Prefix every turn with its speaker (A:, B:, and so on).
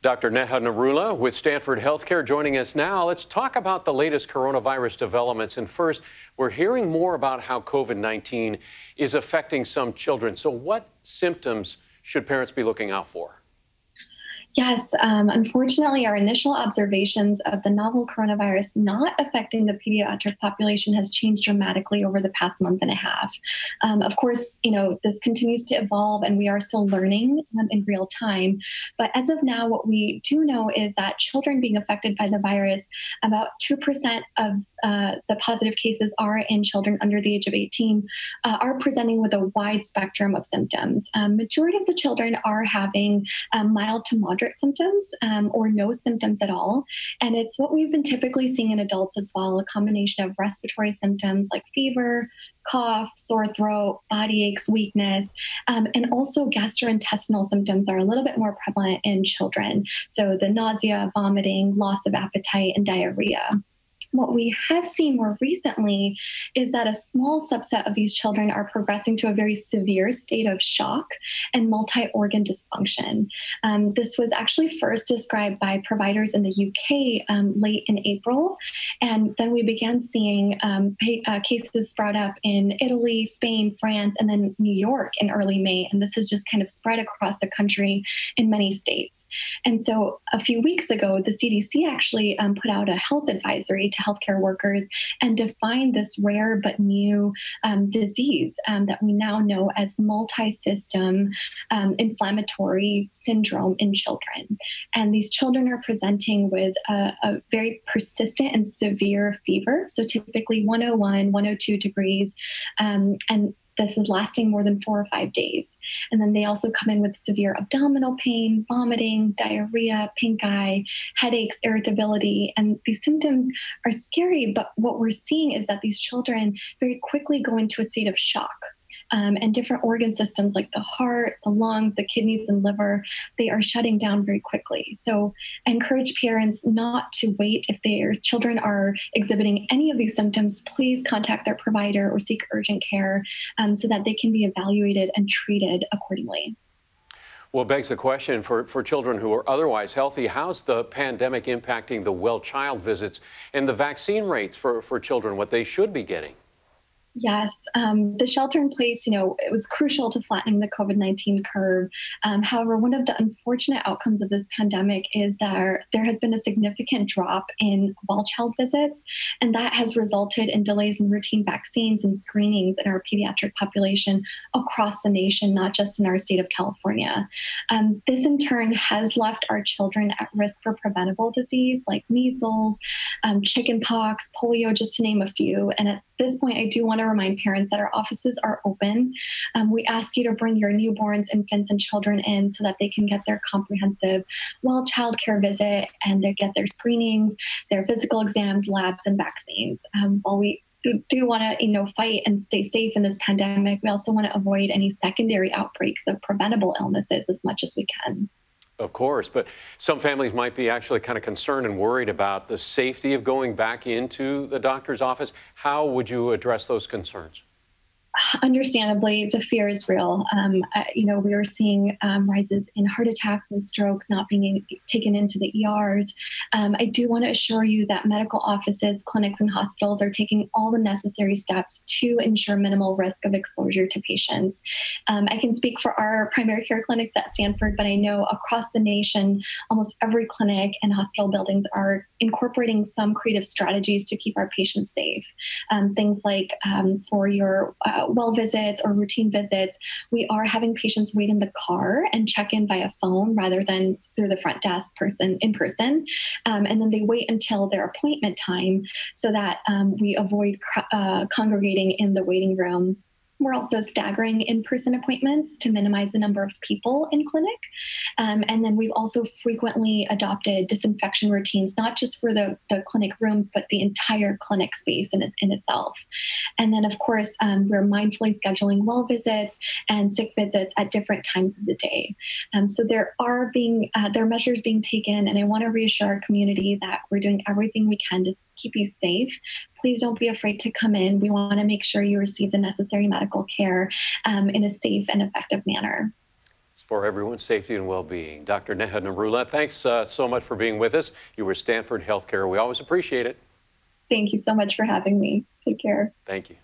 A: Dr. Neha Narula with Stanford Healthcare joining us now. Let's talk about the latest coronavirus developments. And first, we're hearing more about how COVID 19 is affecting some children. So, what symptoms should parents be looking out for?
B: Yes, um, unfortunately, our initial observations of the novel coronavirus not affecting the pediatric population has changed dramatically over the past month and a half. Um, of course, you know this continues to evolve, and we are still learning um, in real time. But as of now, what we do know is that children being affected by the virus, about two percent of uh, the positive cases are in children under the age of 18, uh, are presenting with a wide spectrum of symptoms. Um, majority of the children are having um, mild to moderate symptoms um, or no symptoms at all. And it's what we've been typically seeing in adults as well a combination of respiratory symptoms like fever, cough, sore throat, body aches, weakness, um, and also gastrointestinal symptoms are a little bit more prevalent in children. So the nausea, vomiting, loss of appetite, and diarrhea. What we have seen more recently is that a small subset of these children are progressing to a very severe state of shock and multi organ dysfunction. Um, this was actually first described by providers in the UK um, late in April, and then we began seeing um, uh, cases sprout up in Italy, Spain, France, and then New York in early May. And this has just kind of spread across the country in many states. And so a few weeks ago, the CDC actually um, put out a health advisory to healthcare workers and define this rare but new um, disease um, that we now know as multi system um, inflammatory syndrome in children. And these children are presenting with a, a very persistent and severe fever, so typically 101, 102 degrees. Um, and this is lasting more than four or five days. And then they also come in with severe abdominal pain, vomiting, diarrhea, pink eye, headaches, irritability. And these symptoms are scary, but what we're seeing is that these children very quickly go into a state of shock um, and different organ systems like the heart, the lungs, the kidneys, and liver, they are shutting down very quickly. So I encourage parents not to wait if their children are exhibiting any of these symptoms. Please contact their provider or seek urgent care um, so that they can be evaluated and treated accordingly.
A: Well, begs the question for, for children who are otherwise healthy, how's the pandemic impacting the well child visits and the vaccine rates for, for children, what they should be getting?
B: Yes, um, the shelter in place, you know, it was crucial to flattening the COVID 19 curve. Um, however, one of the unfortunate outcomes of this pandemic is that there has been a significant drop in well child visits, and that has resulted in delays in routine vaccines and screenings in our pediatric population across the nation, not just in our state of California. Um, this, in turn, has left our children at risk for preventable disease like measles, um, chickenpox, polio, just to name a few. And at this point, I do want to remind parents that our offices are open. Um, we ask you to bring your newborns, infants, and children in so that they can get their comprehensive well child care visit and they get their screenings, their physical exams, labs, and vaccines. Um, while we do want to you know fight and stay safe in this pandemic we also want to avoid any secondary outbreaks of preventable illnesses as much as we can
A: of course, but some families might be actually kind of concerned and worried about the safety of going back into the doctor's office. How would you address those concerns?
B: Understandably, the fear is real. Um, uh, you know, we are seeing um, rises in heart attacks and strokes not being in, taken into the ERs. Um, I do want to assure you that medical offices, clinics, and hospitals are taking all the necessary steps to ensure minimal risk of exposure to patients. Um, I can speak for our primary care clinics at Stanford, but I know across the nation, almost every clinic and hospital buildings are incorporating some creative strategies to keep our patients safe. Um, things like um, for your uh, well visits or routine visits, we are having patients wait in the car and check in via phone rather than through the front desk person in person. Um, and then they wait until their appointment time so that um, we avoid uh, congregating in the waiting room we're also staggering in person appointments to minimize the number of people in clinic. Um, and then we've also frequently adopted disinfection routines, not just for the, the clinic rooms, but the entire clinic space in, in itself. And then, of course, um, we're mindfully scheduling well visits and sick visits at different times of the day. Um, so there are being uh, there are measures being taken, and I want to reassure our community that we're doing everything we can to keep you safe, please don't be afraid to come in. We want to make sure you receive the necessary medical care um, in a safe and effective manner.
A: It's for everyone's safety and well-being. Dr. Neha Narula, thanks uh, so much for being with us. You were Stanford Healthcare. We always appreciate it.
B: Thank you so much for having me. Take care.
A: Thank you.